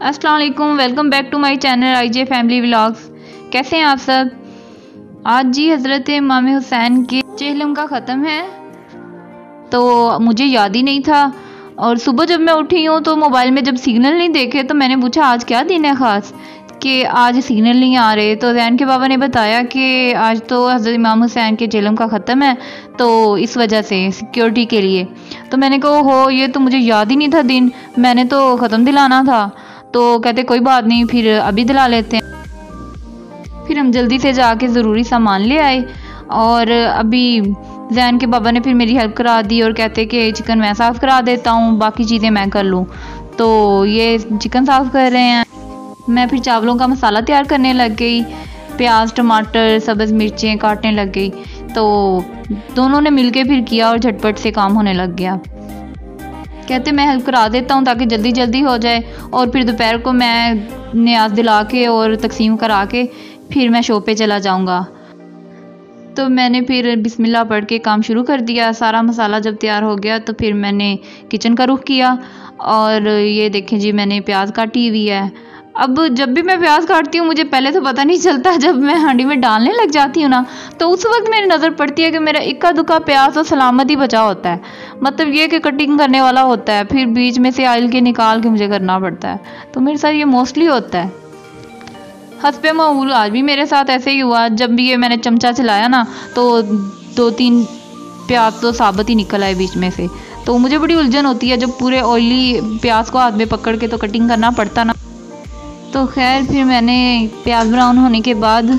अस्सलाम वालेकुम back to my channel I J family vlogs कैसे हैं आप सब? आज जी हज़रत इमाम हुसैन के चहलम का ख़त्म है तो मुझे याद ही नहीं था। और सुबह जब मैं उठी हूँ तो मोबाइल में जब सिग्नल नहीं देखे तो मैंने पूछा, आज क्या दिन है ख़ास? कि आज सिग्नल नहीं आ रहे। तो जैन के बाबा ने बताया कि आज तो हज़रत इमाम हुसैन के जेलम का ख़त्म है तो इस वजह से सिक्योरिटी के लिए। तो मैंने कहा हो ये तो मुझे याद ही नहीं था दिन। मैंने तो ख़त्म दिलाना था। तो कहते कोई बात नहीं, फिर अभी दिला लेते हैं। फिर हम जल्दी से जाके ज़रूरी सामान ले आए और अभी जैन के बाबा ने फिर मेरी हेल्प करा दी और कहते कि चिकन मैं साफ़ करा देता हूँ, बाकी चीज़ें मैं कर लूँ। तो ये चिकन साफ़ कर रहे हैं। मैं फिर चावलों का मसाला तैयार करने लग गई, प्याज, टमाटर, सब्ज़, मिर्चें काटने लग गई। तो दोनों ने मिलके फिर किया और झटपट से काम होने लग गया। कहते, मैं हेल्प करा देता हूँ ताकि जल्दी जल्दी हो जाए। और फिर दोपहर को मैं न्याज दिला के और तकसीम करा के फिर मैं शो पे चला जाऊँगा। तो मैंने फिर बिस्मिल्लाह पढ़ के काम शुरू कर दिया। सारा मसाला जब तैयार हो गया तो फिर मैंने किचन का रुख किया। और ये देखें जी, मैंने प्याज काटी हुई है। अब जब भी मैं प्याज काटती हूँ, मुझे पहले तो पता नहीं चलता, जब मैं हांडी में डालने लग जाती हूँ ना तो उस वक्त मेरी नज़र पड़ती है कि मेरा इक्का दुक्का प्याज तो सलामत ही बचा होता है। मतलब ये कि कटिंग करने वाला होता है, फिर बीच में से आयल के निकाल के मुझे करना पड़ता है। तो मेरे साथ ये मोस्टली होता है। हंसप मामूल आज भी मेरे साथ ऐसे ही हुआ। जब भी ये मैंने चमचा चलाया ना तो दो तीन प्याज तो साबित ही निकल आए बीच में से। तो मुझे बड़ी उलझन होती है जब पूरे ऑयली प्याज को हाथ में पकड़ के तो कटिंग करना पड़ता ना। तो खैर, फिर मैंने प्याज ब्राउन होने के बाद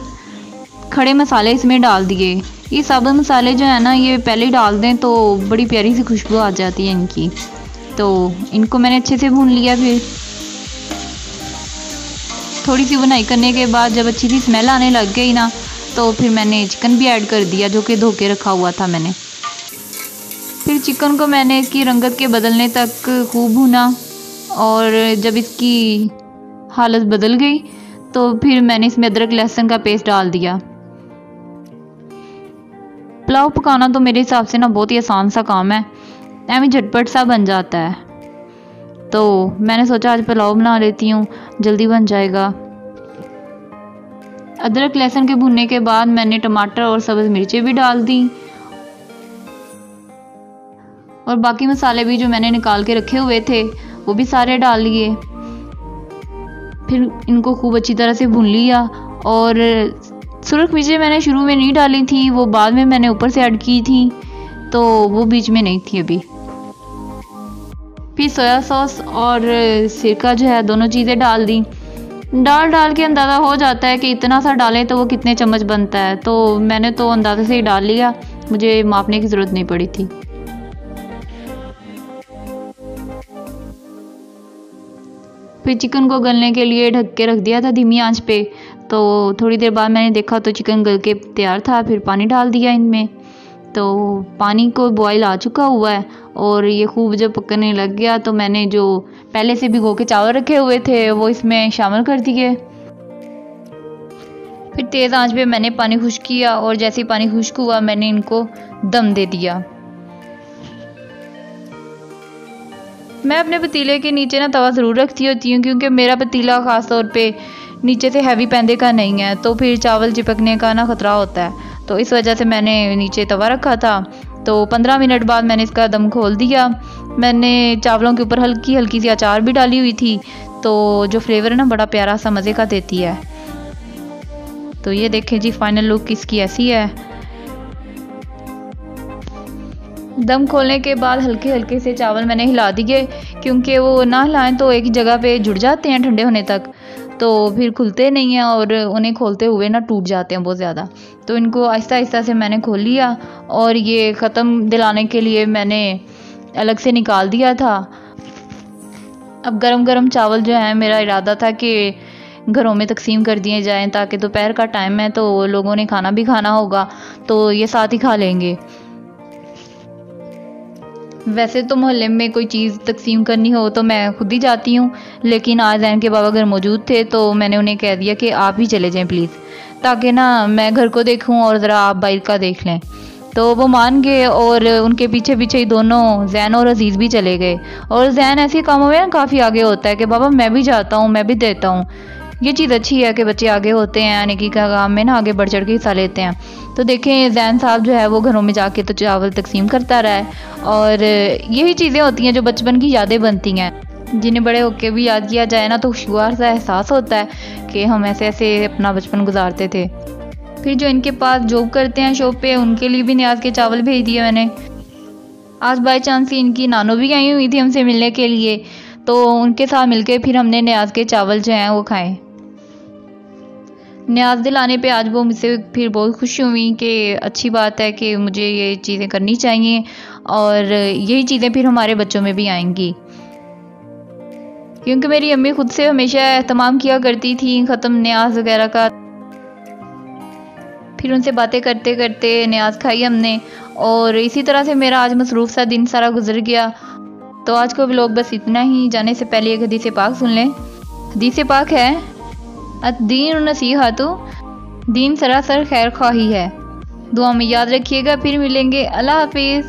खड़े मसाले इसमें डाल दिए। ये सब मसाले जो है ना, ये पहले ही डाल दें तो बड़ी प्यारी सी खुशबू आ जाती है इनकी। तो इनको मैंने अच्छे से भून लिया फिर। थोड़ी सी बुनाई करने के बाद जब अच्छी सी स्मेल आने लग गई ना तो फिर मैंने चिकन भी ऐड कर दिया, जो कि धो के रखा हुआ था मैंने। फिर चिकन को मैंने इसकी रंगत के बदलने तक खूब भुना, और जब इसकी हालत बदल गई तो फिर मैंने इसमें अदरक लहसुन का पेस्ट डाल दिया। पुलाव पकाना तो मेरे हिसाब से ना बहुत ही आसान सा काम है। एवं झटपट सा बन जाता है। तो मैंने सोचा आज पुलाव बना लेती हूँ, जल्दी बन जाएगा। अदरक, लहसुन के भुनने के बाद मैंने टमाटर और सब्ज़ मिर्चें भी डाल दी। और बाकी मसाले भी जो मैंने निकाल के रखे हुए थे, वो भी सारे डाल लिए। फिर इनको खूब अच्छी तरह से भून लिया और सुरख मिर्चें मैंने शुरू में नहीं डाली थी, वो बाद में मैंने ऊपर से ऐड की थी तो वो बीच में नहीं थी अभी। फिर सोया सॉस और सिरका जो है, दोनों चीज़ें डाल दी। डाल डाल के अंदाज़ा हो जाता है कि इतना सा डालें तो वो कितने चम्मच बनता है तो मैंने तो अंदाज़े से ही डाल लिया, मुझे मापने की ज़रूरत नहीं पड़ी थी। फिर चिकन को गलने के लिए ढक के रख दिया था धीमी आँच पे तो थोड़ी देर बाद मैंने देखा तो चिकन गल के तैयार था, फिर पानी डाल दिया इनमें। तो पानी को बॉईल आ चुका हुआ है और ये खूब जब पकने लग गया तो मैंने जो पहले से भिगो के चावल रखे हुए थे, वो इसमें शामिल कर दिए। फिर तेज़ आँच पे मैंने पानी खुश्क किया और जैसे ही पानी खुश्क हुआ, मैंने इनको दम दे दिया। मैं अपने पतीले के नीचे ना तवा ज़रूर रखती होती हूँ, क्योंकि मेरा पतीला ख़ास तौर पे नीचे से हैवी पैंदे का नहीं है तो फिर चावल चिपकने का ना ख़तरा होता है। तो इस वजह से मैंने नीचे तवा रखा था। तो पंद्रह मिनट बाद मैंने इसका दम खोल दिया। मैंने चावलों के ऊपर हल्की हल्की सी अचार भी डाली हुई थी। तो जो फ्लेवर है ना, बड़ा प्यारा सा मज़े का देती है। तो ये देखें जी फाइनल लुक इसकी ऐसी है। दम खोलने के बाद हल्के हल्के से चावल मैंने हिला दिए, क्योंकि वो ना हिलाएँ तो एक जगह पे जुड़ जाते हैं ठंडे होने तक। तो फिर खुलते नहीं हैं और उन्हें खोलते हुए ना टूट जाते हैं बहुत ज़्यादा। तो इनको आहिस्ता आहिस्ता से मैंने खोल लिया और ये ख़त्म दिलाने के लिए मैंने अलग से निकाल दिया था। अब गरम गरम चावल जो है, मेरा इरादा था कि घरों में तकसीम कर दिए जाएँ ताकि दोपहर का टाइम है तो लोगों ने खाना भी खाना होगा तो ये साथ ही खा लेंगे। वैसे तो मोहल्ले में कोई चीज़ तकसीम करनी हो तो मैं खुद ही जाती हूँ, लेकिन आज जैन के बाबा घर मौजूद थे तो मैंने उन्हें कह दिया कि आप ही चले जाएँ प्लीज़ ताकि ना मैं घर को देखूँ और ज़रा आप बाइक का देख लें। तो वो मान गए और उनके पीछे पीछे ही दोनों जैन और अज़ीज़ भी चले गए। और जैन ऐसे कामों में ना काफ़ी आगे होता है कि बाबा मैं भी जाता हूँ, मैं भी देता हूँ। ये चीज़ अच्छी है कि बच्चे आगे होते हैं, यानी कि काम में ना आगे बढ़ चढ़ के हिस्सा लेते हैं। तो देखें, जैन साहब जो है वो घरों में जाके तो चावल तकसीम करता रहा है। और यही चीज़ें होती हैं जो बचपन की यादें बनती हैं। जिन्हें बड़े होके भी याद किया जाए ना तो खुशगवार सा एहसास होता है कि हम ऐसे ऐसे अपना बचपन गुजारते थे। फिर जो इनके पास जॉब करते हैं शॉप पे, उनके लिए भी न्याज के चावल भेज दिए मैंने। आज बाई चांस इनकी नानो भी आई हुई थी हमसे मिलने के लिए। तो उनके साथ मिलके फिर हमने न्याज के चावल जो हैं वो खाए। न्याज दिलाने पे आज वो मुझसे फिर बहुत खुश हुई कि अच्छी बात है कि मुझे ये चीज़ें करनी चाहिए और यही चीज़ें फिर हमारे बच्चों में भी आएँगी। क्योंकि मेरी अम्मी खुद से हमेशा एहतमाम किया करती थी ख़त्म न्याज वगैरह का। फिर उनसे बातें करते करते न्याज खाई हमने और इसी तरह से मेरा आज मसरूफ़ सा दिन सारा गुजर गया। तो आज को लोग बस इतना ही। जाने से पहले एक हदीस पाक सुन लें। हदीस पाक है दीन तो दीन सरासर खैर ख्वाही है। दुआ में याद रखिएगा, फिर मिलेंगे। अल्लाह हाफिज़।